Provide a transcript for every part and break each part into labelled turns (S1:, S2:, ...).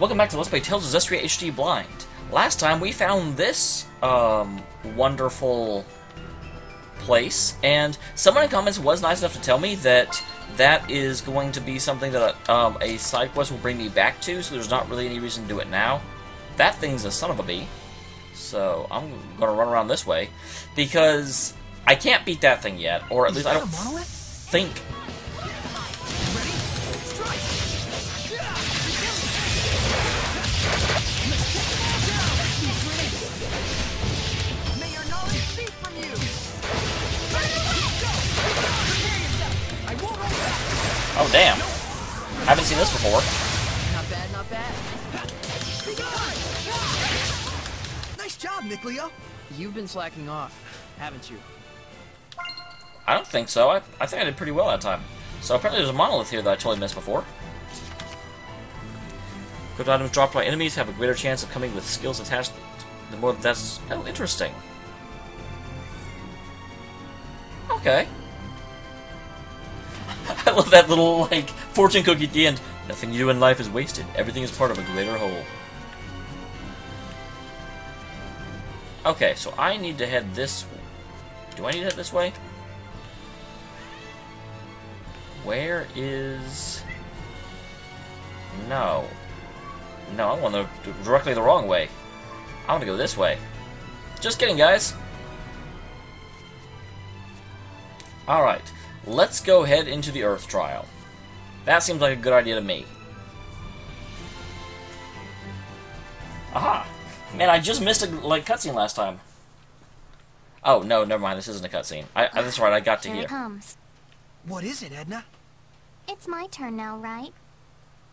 S1: Welcome back to Let's Play Tales of Zestiria HD Blind. Last time we found this um, wonderful place, and someone in comments was nice enough to tell me that that is going to be something that um, a side quest will bring me back to, so there's not really any reason to do it now. That thing's a son of a bee, so I'm going to run around this way, because I can't beat that thing yet, or at
S2: Is
S1: least I don't think damn. Haven't seen this before.
S2: Not bad, not bad. Nice job, Mikleo.
S3: You've been slacking off, haven't you?
S1: I don't think so. I, I think I did pretty well that time. So apparently there's a monolith here that I totally missed before. Good items dropped by enemies have a greater chance of coming with skills attached. The more that's... Oh, interesting. Okay. I love that little, like, fortune cookie at the end. Nothing you do in life is wasted. Everything is part of a greater whole. Okay, so I need to head this... Do I need to head this way? Where is... No. No, I want to go directly the wrong way. I want to go this way. Just kidding, guys. Alright, let's go head into the Earth Trial. That seems like a good idea to me. Aha! Man, I just missed a like cutscene last time. Oh, no, never mind. This isn't a cutscene. I, I, that's right, I got to
S4: Here
S1: here.
S4: it comes.
S2: What is it, Edna?
S4: It's my turn now, right?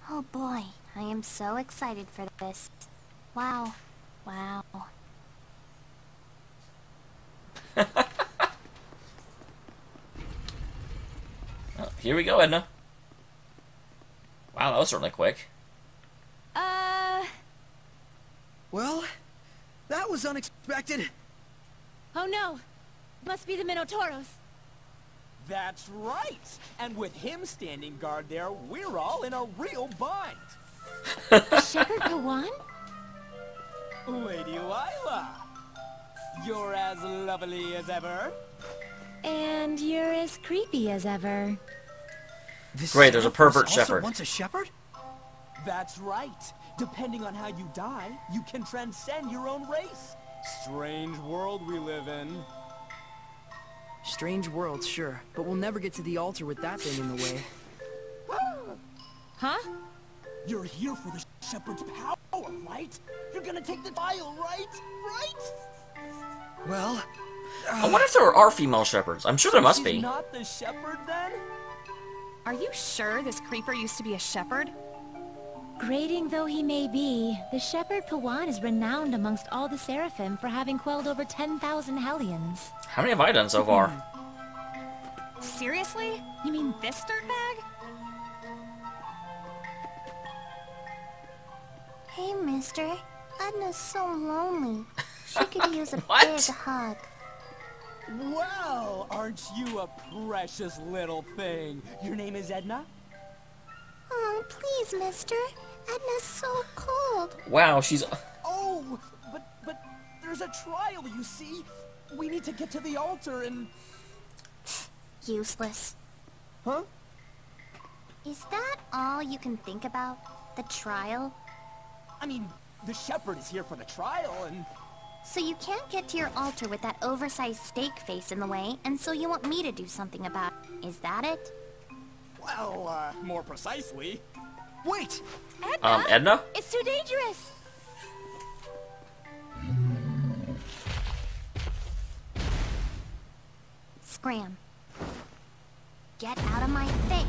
S4: Oh boy, I am so excited for this. Wow. Wow.
S1: Oh, here we go, Edna. Wow, that was certainly quick.
S5: Uh,
S2: Well, that was unexpected.
S5: oh no. Must be the Minotauros.
S6: That's right! And with him standing guard there, we're all in a real bind!
S5: Shepherd Pawan?
S6: Lady Lailah! You're as lovely as ever.
S5: And you're as creepy as ever.
S2: This
S1: Great, there's a
S2: Seraphos
S1: pervert
S2: also
S1: shepherd.
S2: wants a shepherd?
S6: That's right. Depending on how you die, you can transcend your own race. Strange world we live in.
S3: Strange world, sure, but we'll never get to the altar with that thing in the way.
S5: Huh?
S6: You're here for the shepherd's power, right? You're gonna take the vial, right? Right?
S2: Well,
S1: I wonder if there are female shepherds. I'm sure there must
S6: She's
S1: be.
S6: not the shepherd then?
S7: Are you sure this creeper used to be a shepherd?
S5: Grating though he may be, the Shepherd Pawan is renowned amongst all the Seraphim for having quelled over 10,000 Hellions.
S1: How many have I done so far?
S7: Seriously? You mean this dirtbag?
S4: Hey, mister. Edna's so lonely. She could use a big hug.
S6: Well, aren't you a precious little thing? Your name is Edna?
S4: Oh, please, mister. Edna's so cold.
S1: Wow, she's...
S6: Oh, but but there's a trial, you see. We need to get to the altar and
S4: Useless.
S6: huh?
S4: Is that all you can think about? The trial?
S6: I mean, the shepherd is here for the trial and
S4: So you can't get to your altar with that oversized steak face in the way, and so you want me to do something about it. Is that it?
S6: well, uh, more precisely,
S2: wait!
S5: Edna?
S1: Um, Edna?
S5: It's too dangerous!
S4: Scram. Get out of my face.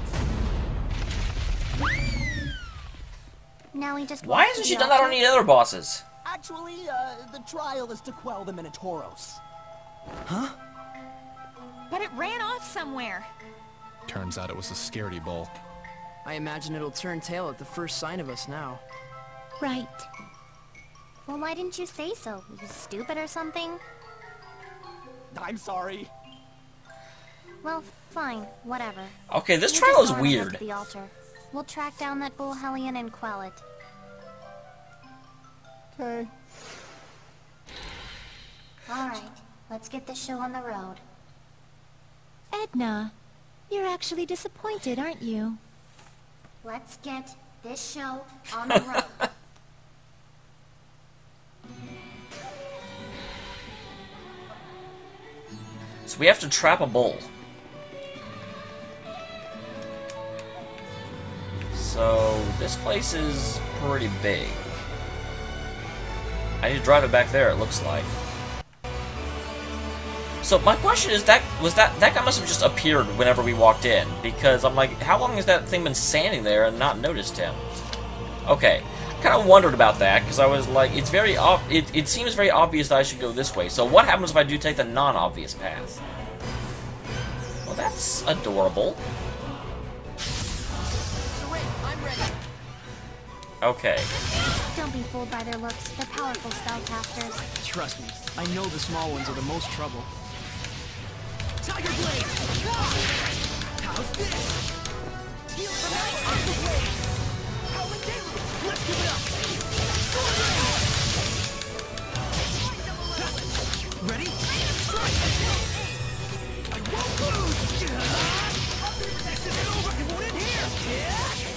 S4: Now we just
S1: Why hasn't she done that on any other bosses?
S6: Actually, uh, the trial is to quell the Minotauros. Huh?
S7: But it ran off somewhere.
S8: Turns out it was a scaredy bowl.
S3: I imagine it'll turn tail at the first sign of us now.
S5: Right.
S4: Well, why didn't you say so? You stupid or something?
S6: I'm sorry.
S4: Well, fine. Whatever.
S1: Okay, this
S4: You
S1: trial is
S4: go on ahead
S1: weird.
S4: The altar. We'll track down that bull hellion and quell it.
S6: Hey.
S4: Alright, let's get this show on the road.
S5: Edna, you're actually disappointed, aren't you?
S4: Let's get this show on the road.
S1: So we have to trap a bull. So this place is pretty big. I need to drive it back there, it looks like. So my question is that was that that guy must have just appeared whenever we walked in because I'm like, how long has that thing been standing there and not noticed him? Okay, I kind of wondered about that because I was like, it's very ob it it seems very obvious that I should go this way. So what happens if I do take the non-obvious path? Well, that's adorable. Okay.
S4: Don't be fooled by their looks. They're powerful spellcasters.
S3: Trust me, I know the small ones are the most trouble.
S2: Tiger Blade! How's this? Heal from Aqua Blade! Howling Deluge! Let's give it up! Sword Blade! Ready? Strike! I won't lose! This isn't over! It won't end here!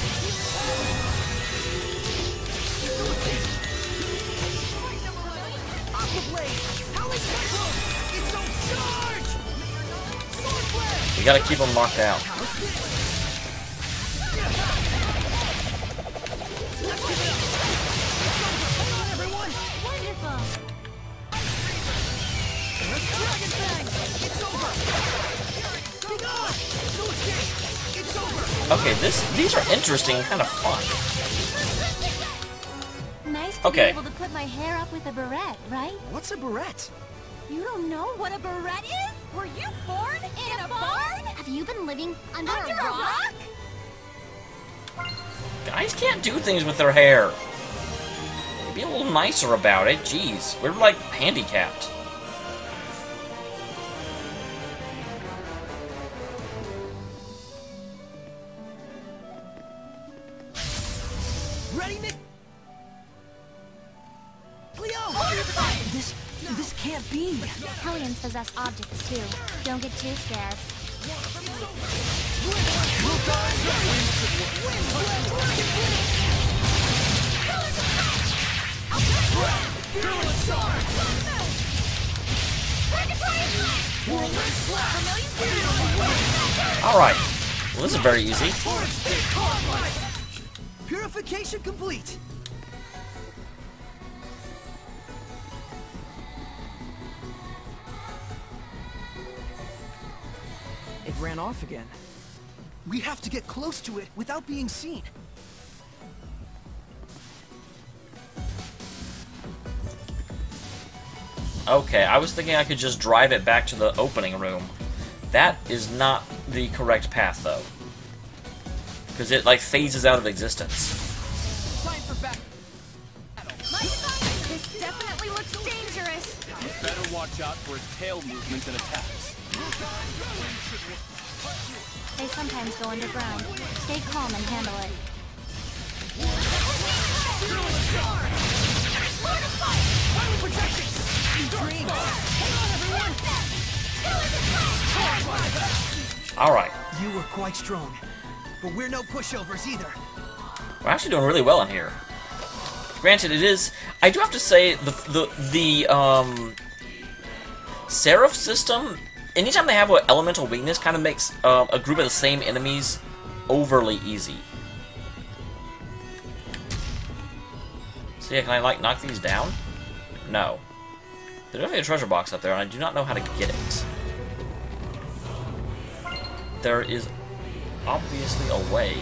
S1: We gotta keep them locked out. Okay, this these are interesting and kind of fun.
S5: Nice to
S1: Okay.
S5: be able to put my hair up with a barrette, right?
S2: What's a barrette?
S5: You don't know what a barrette is? Were you born in a barn?
S4: Have you been living under,
S5: Under
S4: a rock?
S1: Guys can't do things with their hair. Be a little nicer about it. Jeez, we're like handicapped.
S4: Possess objects too. Don't get too scared.
S1: Alright. Well, this is very easy.
S2: Purification complete.
S3: Ran off again.
S2: We have to get close to it without being seen.
S1: Okay, I was thinking I could just drive it back to the opening room. That is not the correct path, though. Because it, like, phases out of existence.
S2: Time for back.
S7: This definitely looks dangerous.
S6: You Better watch out for its tail movements and attacks.
S4: They sometimes go underground. Stay calm and handle it.
S1: Alright.
S2: You were quite strong, but we're no pushovers either.
S1: We're actually doing really well in here. Granted, it is. I do have to say the the the um, Seraph system. Anytime they have an elemental weakness, kind of makes um, a group of the same enemies overly easy. So yeah, can I like knock these down? No. There's definitely a treasure box up there, and I do not know how to get it. There is obviously a way.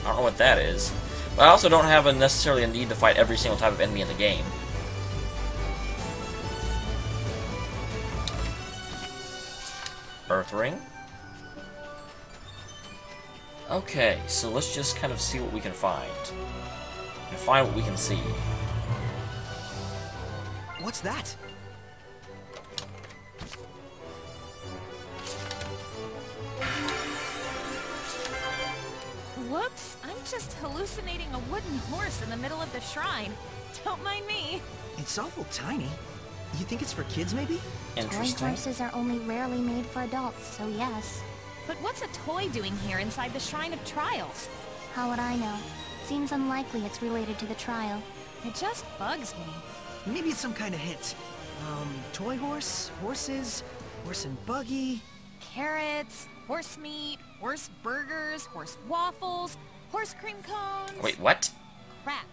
S1: I don't know what that is. But I also don't have a necessarily a need to fight every single type of enemy in the game. Earth Ring. Okay, so let's just kind of see what we can find. And find what we can see.
S2: What's that?
S7: Just hallucinating a wooden horse in the middle of the shrine. Don't mind me.
S2: It's awful tiny. You think it's for kids, maybe?
S4: Toy
S1: Interesting.
S4: horses are only rarely made for adults, so yes.
S7: But what's a toy doing here inside the Shrine of Trials?
S4: How would I know? Seems unlikely it's related to the trial.
S7: It just bugs me.
S2: Maybe it's some kind of hint. Um, toy horse, horses, horse and buggy.
S7: Carrots, horse meat, horse burgers, horse waffles, horse cream cones.
S1: Wait, what?
S7: Crap.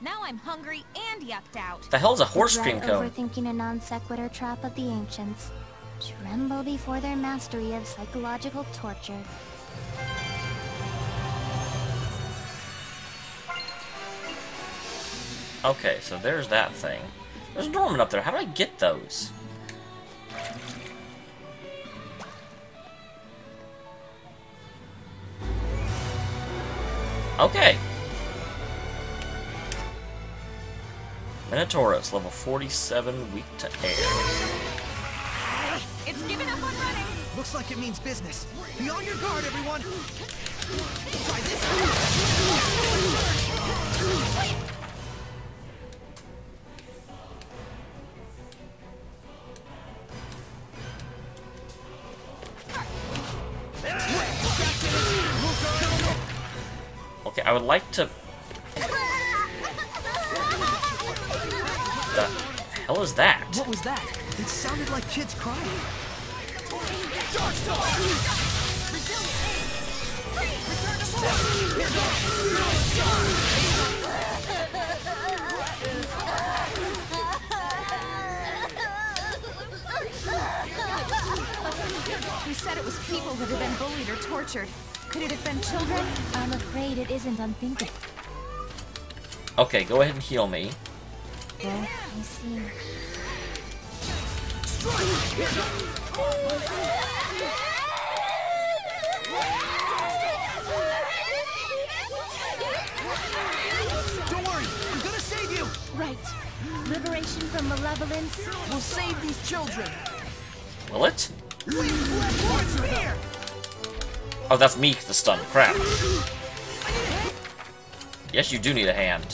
S7: Now I'm hungry and yucked out.
S1: The hell's a horse
S4: The
S1: cream
S4: dread
S1: cone?
S4: overthinking a non sequitur trap of the ancients. Tremble before their mastery of psychological torture.
S1: Okay, so there's that thing. There's Normin up there. How do I get those? Okay. Minotauros, level 47, weak to air.
S7: It's given up on running.
S2: Looks like it means business. Be on your guard, everyone. Try this.
S1: Like to... The hell is that?
S2: What was that? It sounded like kids crying.
S7: You said it was people that had been bullied or tortured. Could it have been children?
S5: I'm afraid it isn't unthinkable.
S1: Okay, go ahead and heal me.
S4: I see.
S2: Don't worry, I'm gonna save you.
S5: Right. Liberation from malevolence.
S2: We'll save these children.
S1: Will it?
S2: What's here?
S1: Oh, that's Meek, the stun. Crap. Yes, you do need a hand.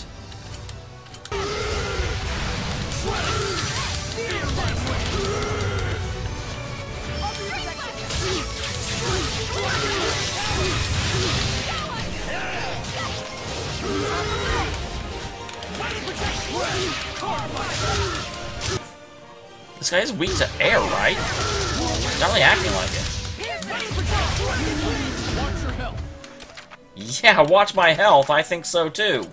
S1: This guy is weak to air, right? He's not really acting like it. Yeah, watch my health. I think so too.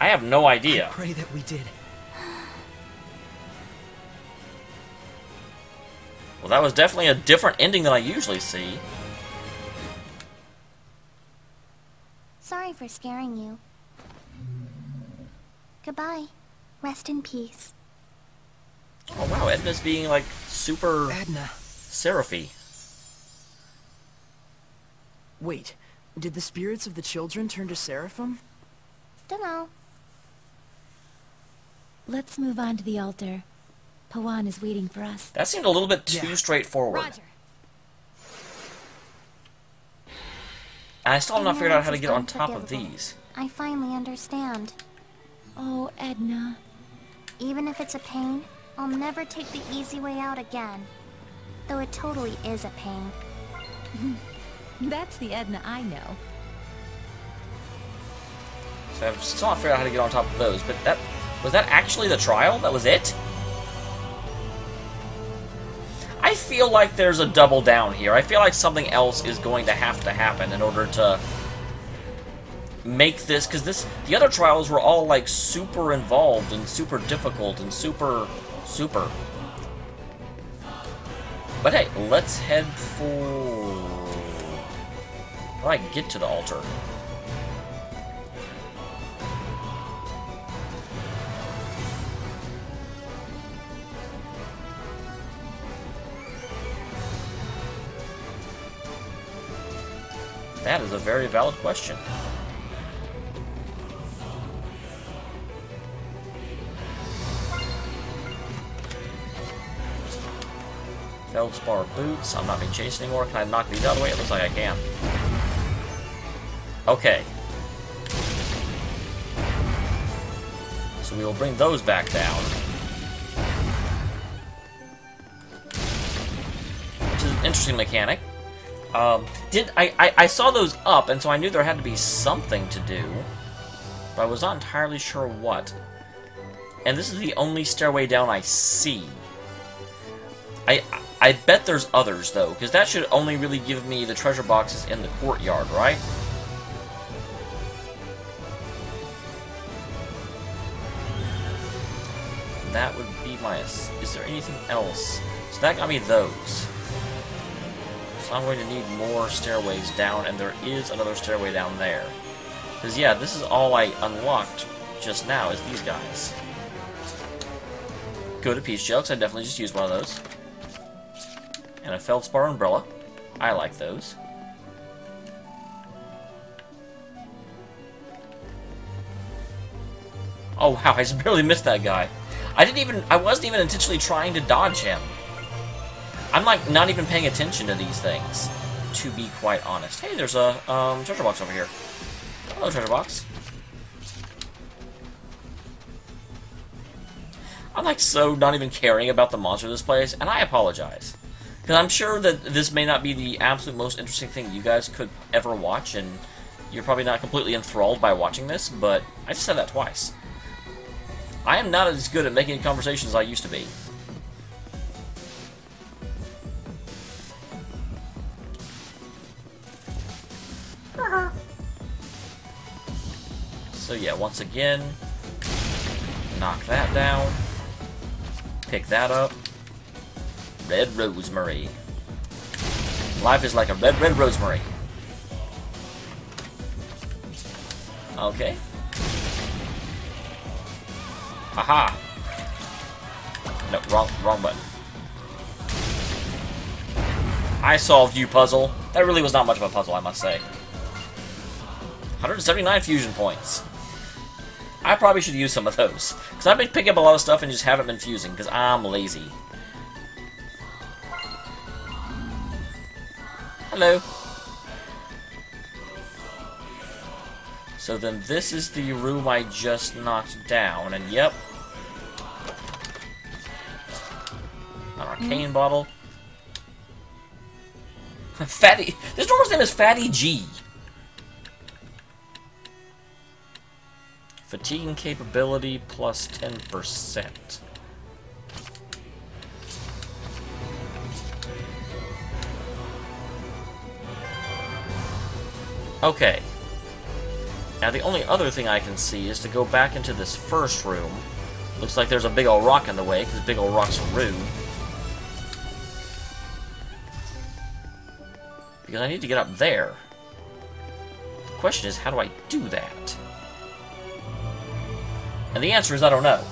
S1: I have no idea.
S2: Pray that we did.
S1: Well, that was definitely a different ending than I usually see.
S4: Sorry for scaring you. Goodbye. Rest in peace.
S1: Oh wow, Edna's being like super
S2: Edna.
S1: seraphy.
S3: Wait, did the spirits of the children turn to Seraphim?
S4: Dunno.
S5: Let's move on to the altar. Pawan is waiting for us.
S1: That seemed a little bit too
S2: Yeah.
S1: straightforward.
S7: Roger.
S1: I still have not figured out how to get on top of these.
S4: I finally understand.
S5: Oh, Edna.
S4: Even if it's a pain, I'll never take the easy way out again. Though it totally is a pain.
S5: That's the Edna I know.
S1: So I've still not figured out how to get on top of those, but that was that actually the trial? That was it? I feel like there's a double down here. I feel like something else is going to have to happen in order to make this because this the other trials were all like super involved and super difficult and super super. But hey, let's head for. I get to the altar? That is a very valid question. Feldspar boots. I'm not being chased anymore. Can I knock these out of the way? It looks like I can. Okay. So we will bring those back down. Which is an interesting mechanic. Um, did I, I, I saw those up, and so I knew there had to be something to do, but I was not entirely sure what. And this is the only stairway down I see. I I bet there's others though, because that should only really give me the treasure boxes in the courtyard, right? That would be my... Is there anything else? So that got me those. I'm going to need more stairways down, and there is another stairway down there. Because, yeah, this is all I unlocked just now, is these guys. Go to Peach Gel, I definitely just used one of those. And a Feldspar Umbrella. I like those. Oh wow, I just barely missed that guy. I didn't even, I wasn't even intentionally trying to dodge him. I'm like not even paying attention to these things, to be quite honest. Hey, there's a um, treasure box over here. Hello, treasure box. I'm like so not even caring about the monster of this place, and I apologize. Because I'm sure that this may not be the absolute most interesting thing you guys could ever watch, and you're probably not completely enthralled by watching this, but I just said that twice. I am not as good at making conversations as I used to be. So yeah, once again, knock that down, pick that up, red rosemary. Life is like a red, red rosemary. Okay. Aha! No, wrong, wrong button. I solved you, puzzle. That really was not much of a puzzle, I must say. 179 fusion points. I probably should use some of those. Because I've been picking up a lot of stuff and just haven't been fusing, because I'm lazy. Hello. So then this is the room I just knocked down, and yep. An mm-hmm. arcane bottle. Fatty. This Normin's name is Fatty G. Fatiguing capability plus 10%. Okay. Now the only other thing I can see is to go back into this first room. Looks like there's a big old rock in the way, because big old rocks are rude. Because I need to get up there. The question is, how do I do that? And the answer is, I don't know.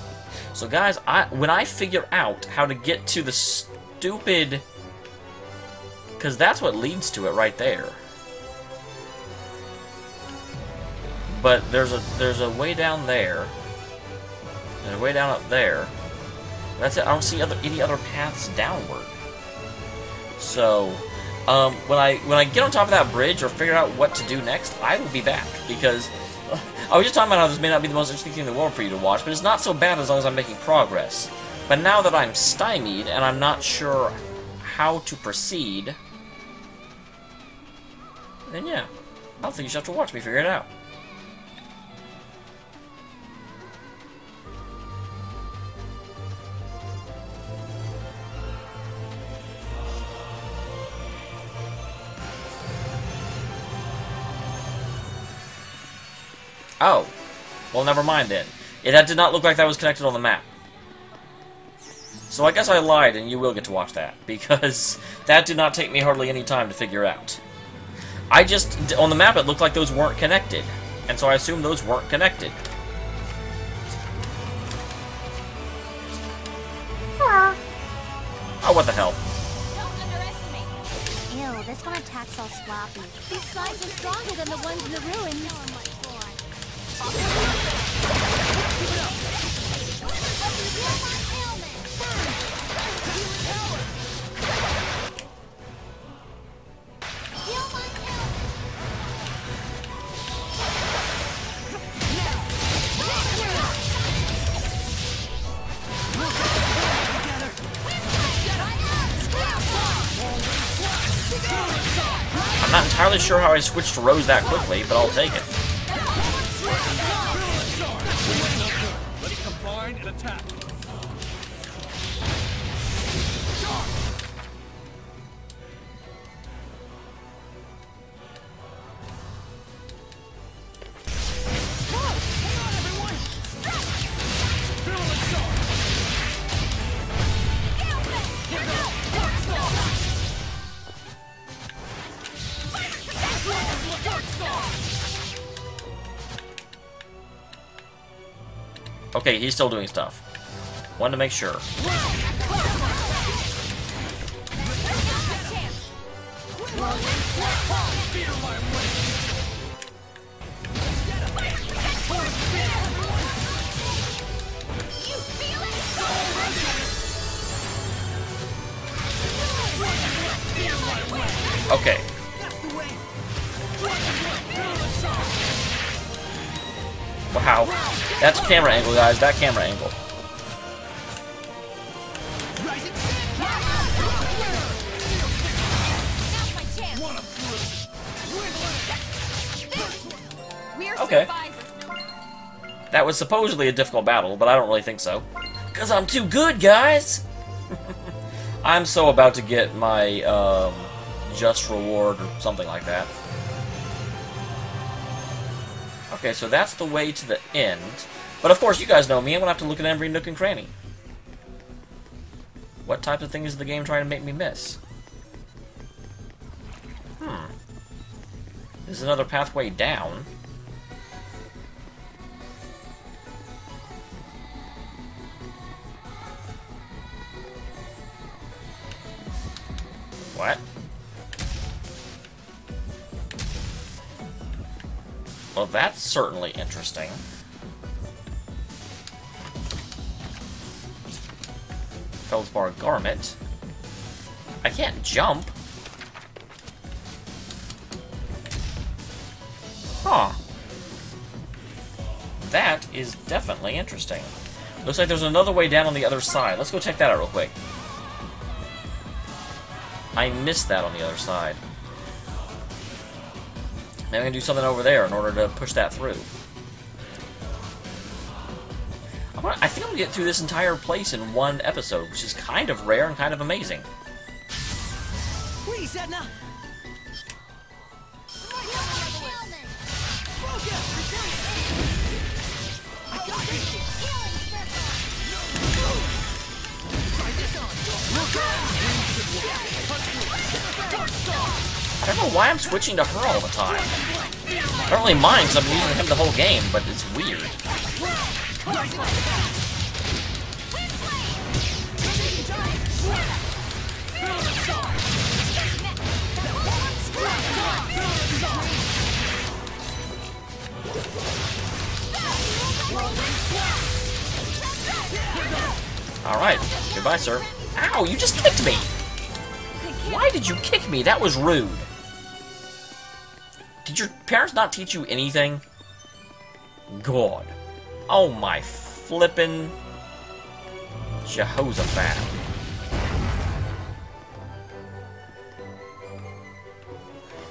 S1: So guys, I when I figure out how to get to the stupid... Because that's what leads to it right there. But there's a there's a way down there. There's a way down up there. That's it. I don't see other any other paths downward. So, um, when I when I get on top of that bridge or figure out what to do next, I will be back because I was just talking about how this may not be the most interesting thing in the world for you to watch, but it's not so bad as long as I'm making progress. But now that I'm stymied and I'm not sure how to proceed, then yeah, I don't think you should have to watch me figure it out. Oh. Well, never mind then. It that did not look like that was connected on the map. So I guess I lied, and you will get to watch that, because that did not take me hardly any time to figure out. I just, on the map it looked like those weren't connected, and so I assumed those weren't connected. Oh, what the hell.
S7: Don't underestimate.
S4: Ew, this one attacks all sloppy.
S5: These slimes are stronger than the ones in the ruins.
S1: I'm not entirely sure how I switched to Rose that quickly, but I'll take it. He's still doing stuff. Wanted to make sure. Camera angle, guys. That camera angle. Okay. That was supposedly a difficult battle, but I don't really think so. Because I'm too good, guys! I'm so about to get my um, just reward or something like that. Okay, so that's the way to the end. But of course, you guys know me. I'm going to have to look at every nook and cranny. What type of thing is the game trying to make me miss? Hmm. There's another pathway down. What? Well, that's certainly interesting. Feldspar Garment. I can't jump. Huh. That is definitely interesting. Looks like there's another way down on the other side. Let's go check that out real quick. I missed that on the other side. Maybe I can do something over there in order to push that through. Get through this entire place in one episode, which is kind of rare and kind of amazing.
S2: Please, Edna!
S1: I don't know why I'm switching to her all the time. I don't really mind because I've been using him the whole game, but it's weird. Alright, goodbye, sir. Ow, you just kicked me! Why did you kick me? That was rude. Did your parents not teach you anything? God. Oh my flippin' Jehoshaphat.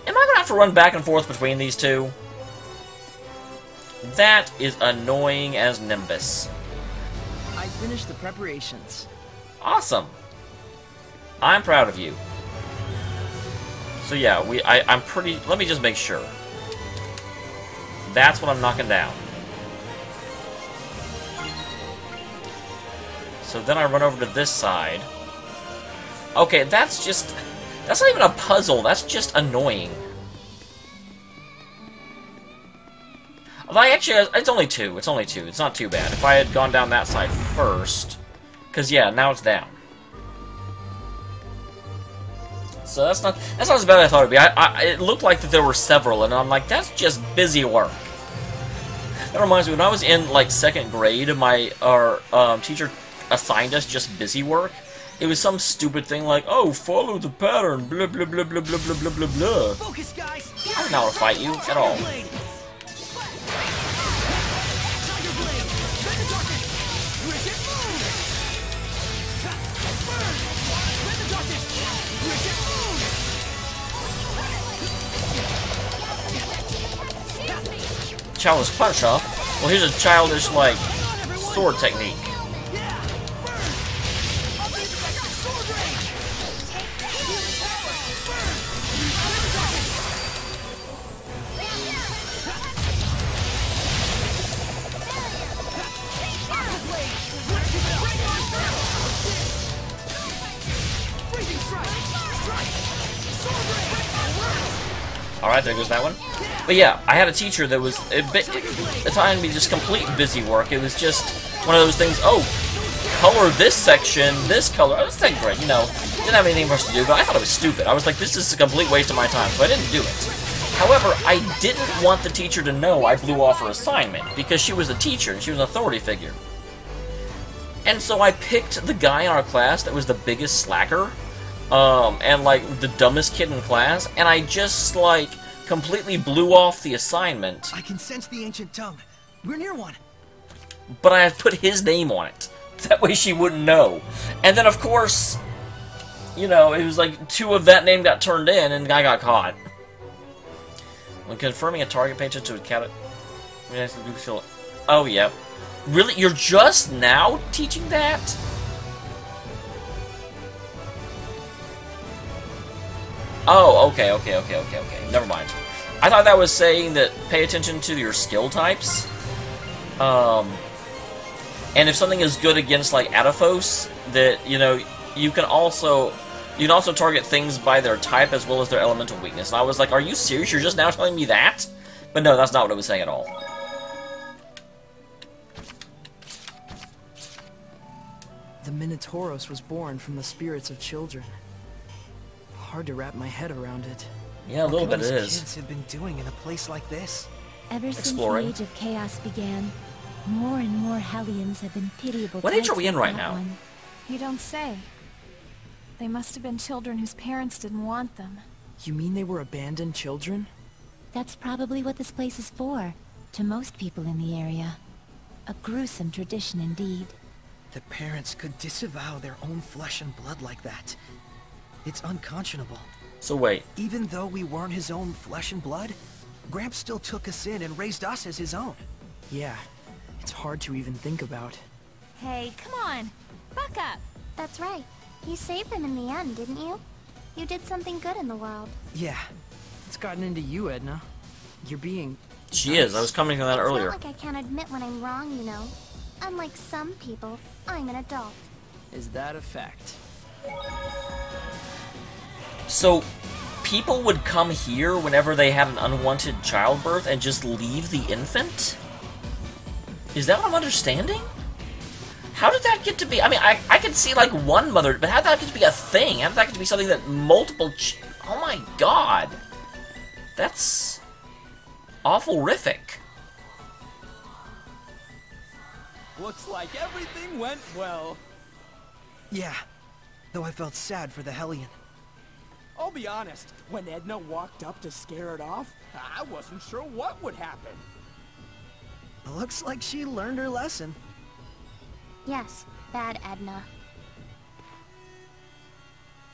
S1: Am I gonna have to run back and forth between these two? That is annoying as Nimbus.
S3: I finished the preparations.
S1: Awesome. I'm proud of you. So yeah, we I, I'm pretty let me just make sure. That's what I'm knocking down. So then I run over to this side. Okay, that's just that's not even a puzzle, that's just annoying. Although I actually it's only two, it's only two, it's not too bad. If I had gone down that side first. Cause yeah, now it's down. So that's not that's not as bad as I thought it'd be. I, I, it looked like that there were several, and I'm like, that's just busy work. That reminds me, when I was in like second grade, my our um, teacher assigned us just busy work. It was some stupid thing like, oh, follow the pattern, blah blah blah blah blah blah blah blah blah.
S2: Focus, guys.
S1: I don't know how to fight you at all. childish punch, huh? Well, here's a childish, like, sword technique. Alright, there goes that one. But yeah, I had a teacher that was a bit. At be just complete busy work. It was just one of those things. Oh, color this section, this color. I was thinking, great, you know, didn't have anything us to do, but I thought it was stupid. I was like, this is a complete waste of my time, so I didn't do it. However, I didn't want the teacher to know I blew off her assignment because she was a teacher and she was an authority figure. And so I picked the guy in our class that was the biggest slacker, um, and like the dumbest kid in class, and I just like completely blew off the assignment,
S2: I can sense the ancient tongue. We're near one.
S1: but I have put his name on it. That way she wouldn't know. And then of course, you know, it was like two of that name got turned in and the guy got caught. When confirming a target, attention to a cat. Yes, do feel- Oh, yeah. Really? You're just now teaching that? Oh, okay, okay, okay, okay, okay. Never mind. I thought that was saying that pay attention to your skill types. Um, and if something is good against like Adaphos, that you know you can also you can also target things by their type as well as their elemental weakness. And I was like, are you serious? You're just now telling me that? But no, that's not what it was saying at all.
S3: The Minotauros was born from the spirits of children. Hard to wrap my head around it.
S1: Yeah, a little
S2: What
S1: bit it
S2: could those kids have been doing in a place like this?
S5: Ever since the Age of Chaos began, more and more Hellions have been pitiable
S1: What age are we in right now?
S5: one.
S7: You don't say. They must have been children whose parents didn't want them.
S3: You mean they were abandoned children?
S5: That's probably what this place is for, to most people in the area. A gruesome tradition indeed.
S2: The parents could disavow their own flesh and blood like that. It's unconscionable.
S1: So wait,
S2: Even though we weren't his own flesh and blood, Gramps still took us in and raised us as his own.
S3: Yeah, it's hard to even think about.
S7: Hey, come on. Buck up.
S4: That's right. You saved him in the end, didn't you? You did something good in the world.
S2: Yeah,
S3: It's gotten into you, Edna. You're being...
S1: she is. I was commenting on that
S4: it's
S1: earlier.
S4: not like I can't admit when I'm wrong, you know. Unlike some people, I'm an adult.
S3: Is that a fact?
S1: So, people would come here whenever they had an unwanted childbirth and just leave the infant? Is that what I'm understanding? How did that get to be? I mean, I, I could see like one mother, but how did that get to be a thing? How did that get to be something that multiple. Ch- oh my god. That's. awful horrific.
S6: Looks like everything went well.
S2: yeah. Though I felt sad for the Hellion.
S6: I'll be honest, when Edna walked up to scare it off, I wasn't sure what would happen.
S2: Looks like she learned her lesson.
S4: Yes, bad Edna.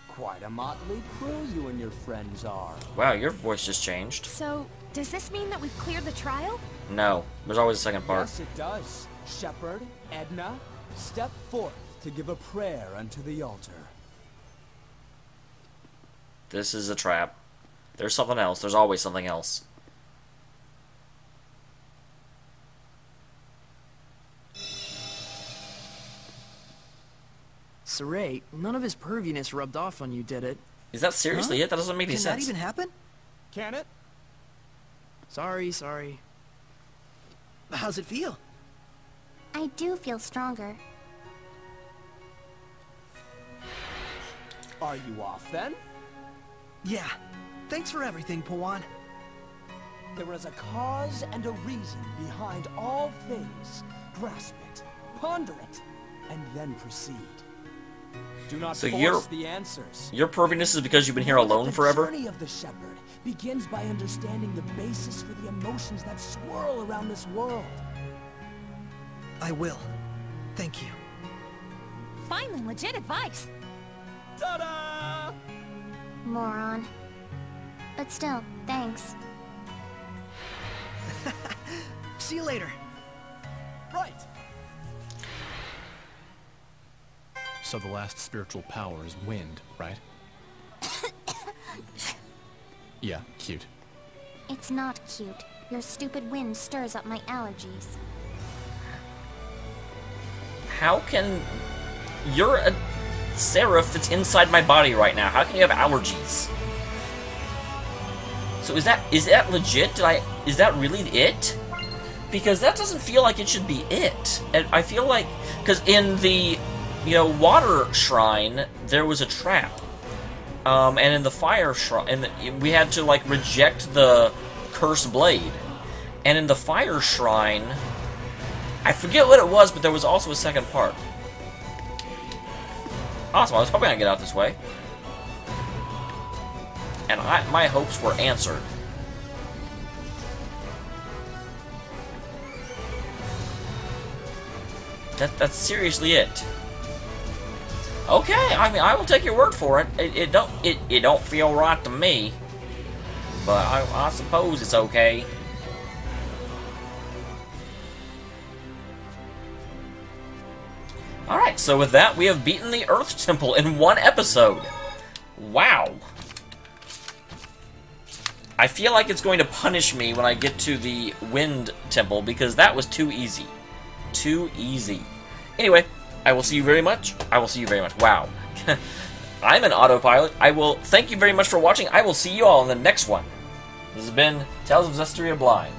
S6: Quite a motley crew you and your friends are.
S1: Wow, your voice just changed.
S7: So, does this mean that we've cleared the trial?
S1: No, there's always a second part.
S6: Yes, it does. Shepherd, Edna, step forth to give a prayer unto the altar.
S1: This is a trap. There's something else. There's always something else.
S3: Sorey, none of his perviness rubbed off on you, did it?
S1: Is that seriously
S2: Huh?
S1: it? That doesn't make any
S2: Can that even happen?
S6: Can it?
S3: Sorry, sorry.
S2: How's it feel?
S4: I do feel stronger.
S6: Are you off then?
S3: Yeah. Thanks for everything, Pawan.
S6: There is a cause and a reason behind all things. Grasp it, ponder it, and then proceed. Do not
S1: So
S6: force
S1: you're-
S6: the answers.
S1: Your perviness is because you've been here alone
S6: the
S1: forever?
S6: journey of the shepherd begins by understanding the basis for the emotions that swirl around this world.
S3: I will. Thank you.
S7: Finally, legit advice.
S6: Ta-da!
S4: Moron. But still, thanks.
S3: See you later.
S6: Right.
S8: So the last spiritual power is wind, right? yeah, cute.
S4: It's not cute. Your stupid wind stirs up my allergies.
S1: How can... You're a seraph that's inside my body right now. How can you have allergies? So is that is that legit? Did I is that really it? Because that doesn't feel like it should be it. And I feel like because in the you know water shrine there was a trap, um, and in the fire shrine, and we had to like reject the cursed blade, and in the fire shrine, I forget what it was, but there was also a second part. Awesome, I was hoping I'd get out this way. And I, my hopes were answered. That, that's seriously it. Okay, I mean, I will take your word for it. It, it don't it, it don't feel right to me, but I, I suppose it's okay. Alright, so with that, we have beaten the Earth Temple in one episode. Wow. I feel like it's going to punish me when I get to the Wind Temple, because that was too easy. Too easy. Anyway, I will see you very much. I will see you very much. Wow. I'm an autopilot. I will thank you very much for watching. I will see you all in the next one. This has been Tales of Zestiria Blind.